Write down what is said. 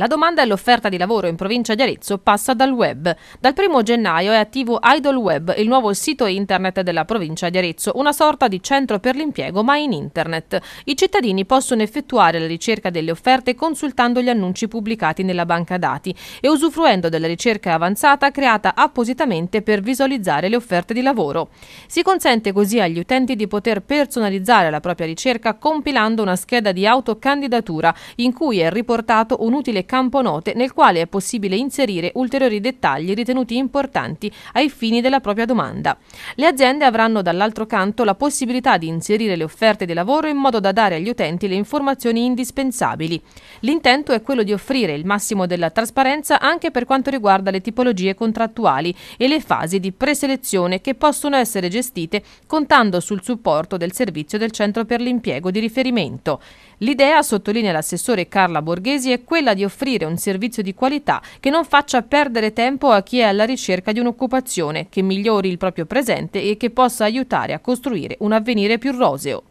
La domanda e l'offerta di lavoro in provincia di Arezzo passa dal web. Dal 1 gennaio è attivo Idol Web, il nuovo sito internet della provincia di Arezzo, una sorta di centro per l'impiego ma in internet. I cittadini possono effettuare la ricerca delle offerte consultando gli annunci pubblicati nella banca dati e usufruendo della ricerca avanzata creata appositamente per visualizzare le offerte di lavoro. Si consente così agli utenti di poter personalizzare la propria ricerca compilando una scheda di autocandidatura in cui è riportato un utile disponibile campo note nel quale è possibile inserire ulteriori dettagli ritenuti importanti ai fini della propria domanda. Le aziende avranno dall'altro canto la possibilità di inserire le offerte di lavoro in modo da dare agli utenti le informazioni indispensabili. L'intento è quello di offrire il massimo della trasparenza anche per quanto riguarda le tipologie contrattuali e le fasi di preselezione che possono essere gestite contando sul supporto del servizio del centro per l'impiego di riferimento. L'idea, sottolinea l'assessore Carla Borghesi, è quella di offrire un servizio di qualità che non faccia perdere tempo a chi è alla ricerca di un'occupazione, che migliori il proprio presente e che possa aiutare a costruire un avvenire più roseo.